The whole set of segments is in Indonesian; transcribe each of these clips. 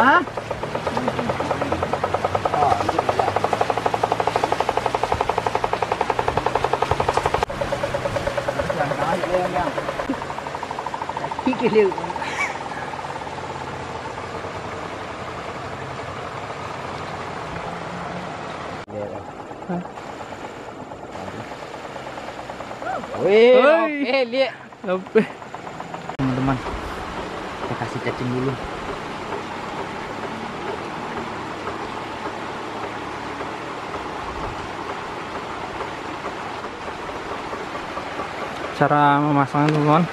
Hah? Wih, lihat. Sampai. Teman-teman, kita kasih cacing dulu. Cara memasangnya teman-teman.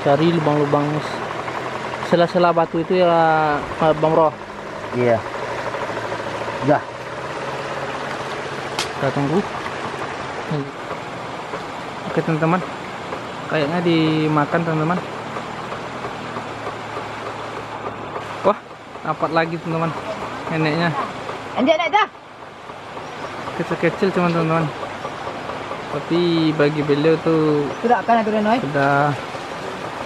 Cari lubang-lubang sela-sela batu itu ya Bang Bro. Iya. Dah. Kita tunggu. Oke teman-teman. Kayaknya dimakan teman-teman. Wah, dapat lagi teman-teman. Neneknya Anjay, naik dah. kecil-kecil cuma teman-teman. Tapi bagi beliau tuh Sudah kan aku dah naik. sudah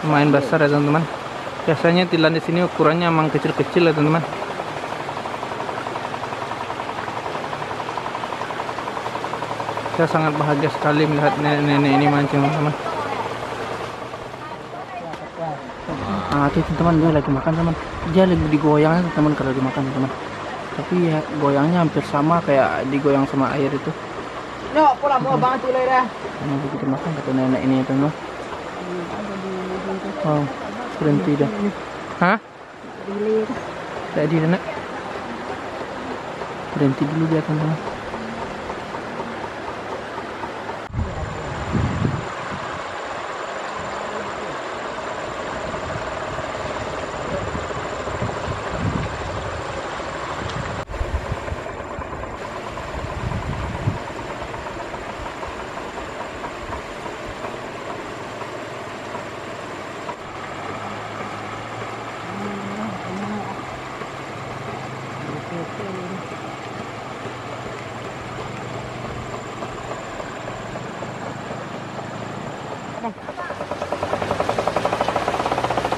lumayan besar ya teman-teman. Biasanya tilan di sini ukurannya emang kecil-kecil ya teman-teman. Saya sangat bahagia sekali melihat nenek-nenek ini mancing teman-teman. Ah, itu teman dia lagi makan teman. Dia lagi digoyang teman kalau dimakan teman. Tapi ya goyangnya hampir sama kayak digoyang sama air itu. No, pulang mau bantu lagi dah. Karena begitu makan kata nenek ini teman. Oh, berhenti dah. Hah? Tadi nenek. Berhenti dulu dia teman-teman.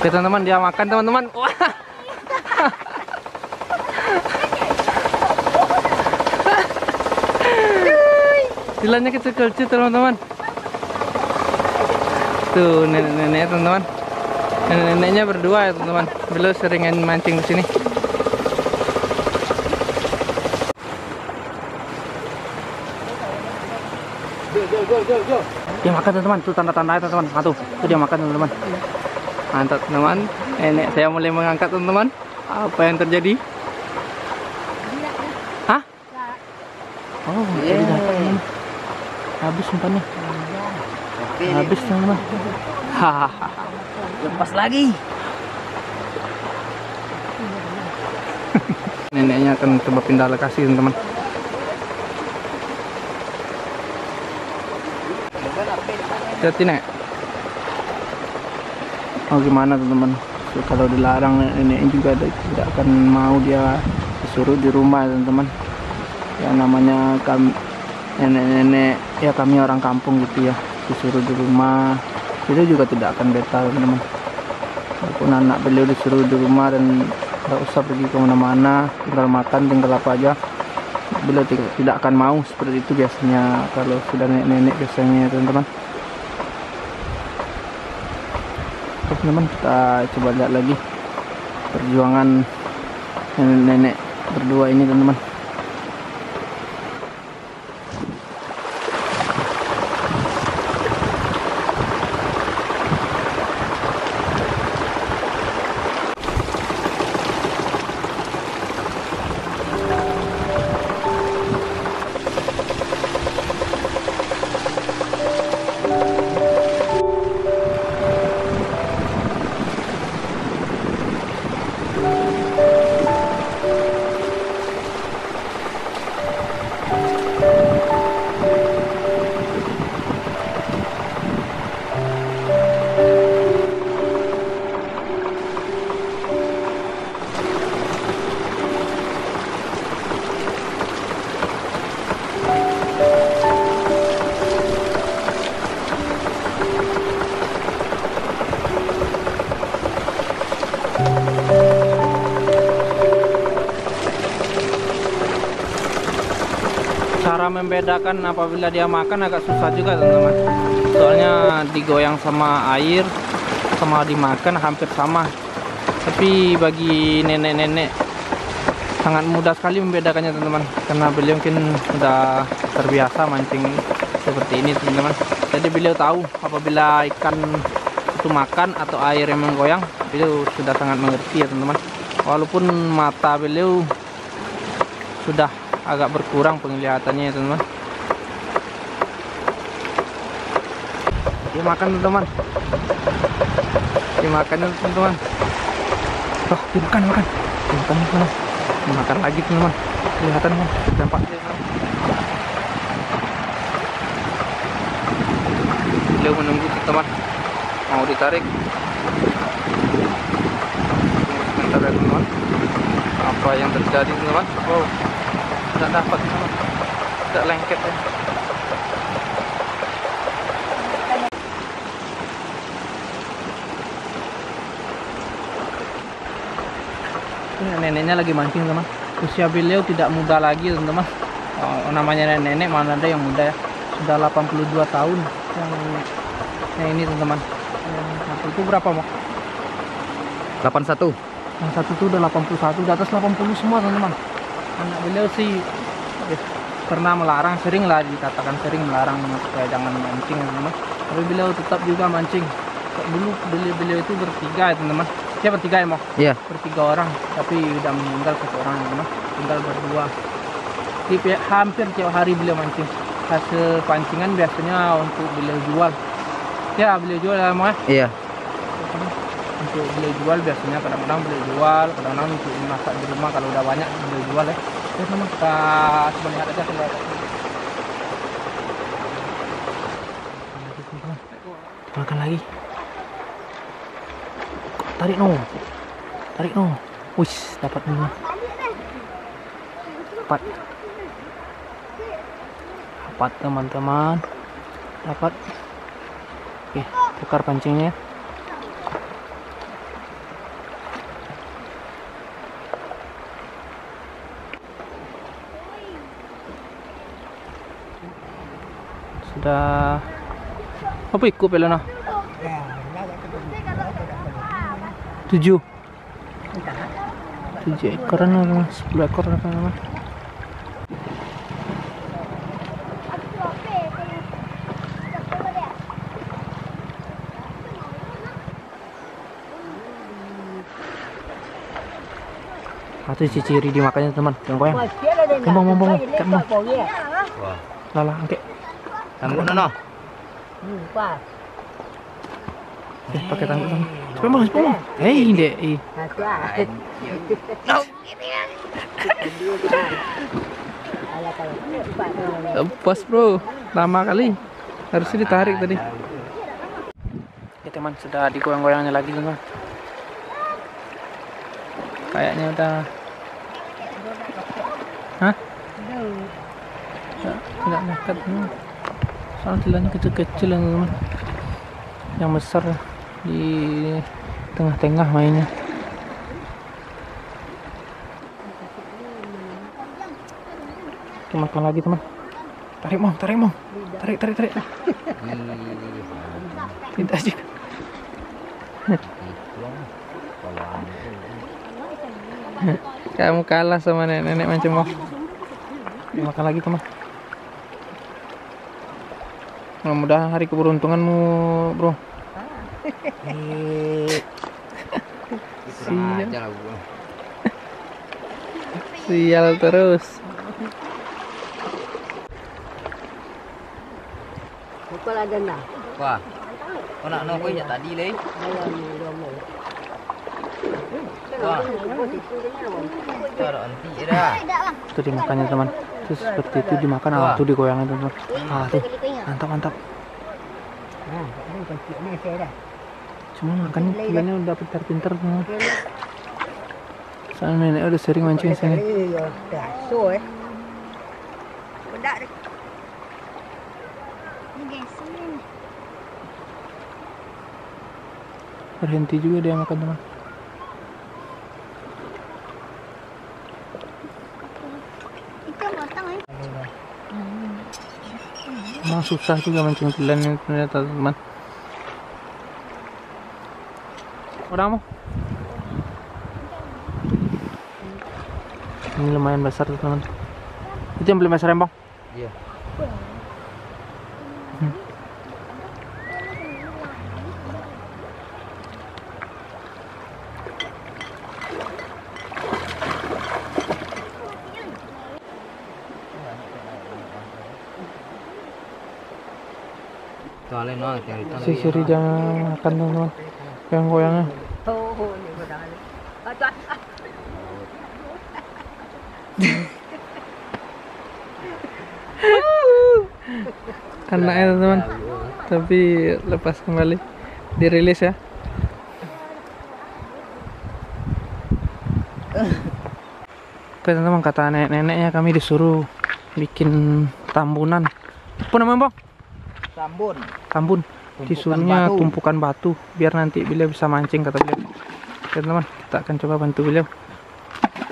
Oke teman-teman dia makan teman-teman. Wah. Tilanya kecil-kecil teman-teman. Tuh nenek-nenek teman-teman. Nenek-neneknya berdua ya teman-teman. Beliau seringan mancing di sini. Jo, jo, jo, jo. Dia makan teman-teman. Tuh tanda-tanda itu teman-teman. Tuh. Tuh dia makan teman-teman. Mantap teman-teman. Nenek saya mulai mengangkat teman-teman. Apa yang terjadi? Hah? Oh, jadi dapat teman. Habis umpannya. Habis teman-teman. Hahaha. lepas lagi. Neneknya akan coba pindah lokasi teman-teman. Hati nek. Oh gimana teman-teman? So, kalau dilarang neneknya juga tidak akan mau dia disuruh di rumah teman-teman. Ya namanya kami nenek-nenek ya kami orang kampung gitu ya disuruh di rumah itu juga tidak akan betah teman-teman. Walaupun anak beliau disuruh di rumah dan tidak usah pergi ke mana-mana tinggal makan tinggal apa aja beliau tidak akan mau seperti itu biasanya kalau sudah nenek-nenek biasanya teman-teman Oke teman kita coba lihat lagi perjuangan nenek-nenek berdua ini teman-teman membedakan apabila dia makan agak susah juga teman-teman. Soalnya digoyang sama air sama dimakan hampir sama. Tapi bagi nenek-nenek sangat mudah sekali membedakannya teman-teman. Karena beliau mungkin sudah terbiasa mancing seperti ini teman-teman. Jadi beliau tahu apabila ikan itu makan atau air yang menggoyang beliau sudah sangat mengerti ya teman-teman. Walaupun mata beliau sudah agak berkurang penglihatannya ya teman-teman. Dia makan teman-teman. Dia makan ya, teman-teman. Oh dia makan. Makan dia makan teman-teman. Dia makan lagi teman-teman. Kelihatan teman dampak beliau menunggu teman mau ditarik. Tunggu sebentar ya teman apa yang terjadi teman oh tidak dapat. Teman tidak lengket. Ya Ini neneknya lagi mancing teman. Usia beliau tidak muda lagi teman-teman. Oh, namanya nenek mana ada yang muda ya. Sudah 82 tahun yang yang ini teman-teman. Yang satu itu berapa mau 81. yang satu itu udah 81 di atas 80 semua teman-teman anak beliau sih eh, pernah melarang sering lah dikatakan sering melarang supaya jangan mancing teman-teman tapi beliau tetap juga mancing. Dulu beliau beliau itu bertiga ya teman-teman siapa bertiga ya mau Iya. bertiga orang tapi udah meninggal satu orang teman tinggal berdua. Jadi, hampir tiap hari beliau mancing. Hasil pancingan biasanya untuk beliau jual. Ya beliau jual ya mau ya Iya. Untuk beliau jual biasanya kadang-kadang beliau jual kadang-kadang untuk masak di rumah kalau udah banyak beliau jual ya. Ya sama. Kita coba lihat aja kalau makan lagi. Tarik no. Tarik no. Wis dapat nih dapat. Dapat teman-teman. Dapat. Oke tukar pancingnya sudah apa ikut pelana tujuh. Tujuh ekor teman sepuluh ekor teman. Atau ciri dimakannya teman, yang goyang. Bong, bong, bong, ikan bong. Wah. Tangguh nono. Eh, pakai tangguh. Cepet bang, cepet bang. Hei, dek. Eh. Lepas bro, lama kali. Harusnya ditarik tadi. Ya teman, sudah digoyang-goyangnya lagi teman. Kayaknya udah. Hah? Tidak, tidak teman. Soalnya tilanya kecil-kecil ya, teman. Yang besar di tengah-tengah mainnya. Oke, makan lagi teman. Tarik mau, tarik mau. Tarik, tarik, tarik. Tidak juga. Kamu kalah sama nenek-nenek macam mau. Makan lagi teman. Mudah-mudahan hari keberuntunganmu, bro. Sial, sial terus. Kau ada nak? Wah. Kau nak nak kau tadi leh. Wah. Itu dimakannya teman. Itu seperti itu dimakan, ah, Wah. tuh digoyangnya teman. Ah, tuh. Mantap, mantap. Cuma makannya kilanya udah pintar-pintar teman. Soalnya nenek udah sering mancing sini. Eh, eh. Berhenti juga dia makan teman. Susah juga mancing tilan ini ternyata teman. Udah mau? Ini lumayan besar tuh teman. Itu yang belum besar bang? Iya. Soalnya Si Siri jangan makan teman-teman. Yang goyangnya. Ah. Anaknya teman-teman. Tapi lepas kembali. Dirilis ya. Oke teman-teman kata nenek-neneknya kami disuruh bikin tambunan. Apa namanya bang? Tambun. Disuruhnya batu. tumpukan batu biar nanti beliau bisa mancing kata beliau. Oke teman, kita akan coba bantu beliau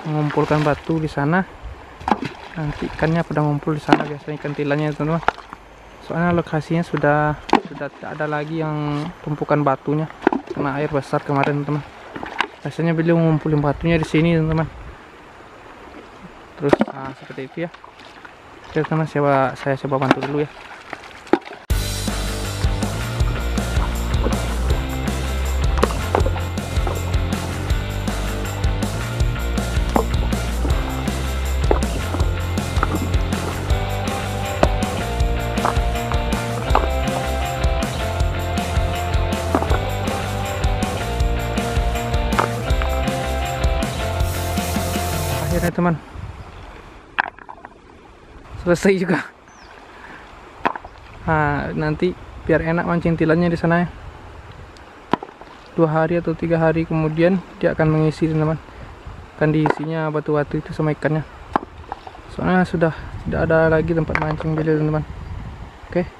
mengumpulkan batu di sana. Nanti ikannya pada ngumpul di sana biasanya ikan tilanya teman-teman. Soalnya lokasinya sudah sudah tidak ada lagi yang tumpukan batunya karena air besar kemarin teman. Biasanya beliau ngumpulin batunya di sini teman-teman. Terus ah, seperti itu ya. Oke teman, saya saya coba bantu dulu ya. Akhirnya teman. Selesai juga. Nah nanti biar enak mancing tilannya di sana ya. Dua hari atau tiga hari kemudian dia akan mengisi teman akan diisinya batu-batu itu sama ikannya. Soalnya sudah tidak ada lagi tempat mancing beliau teman-teman. Oke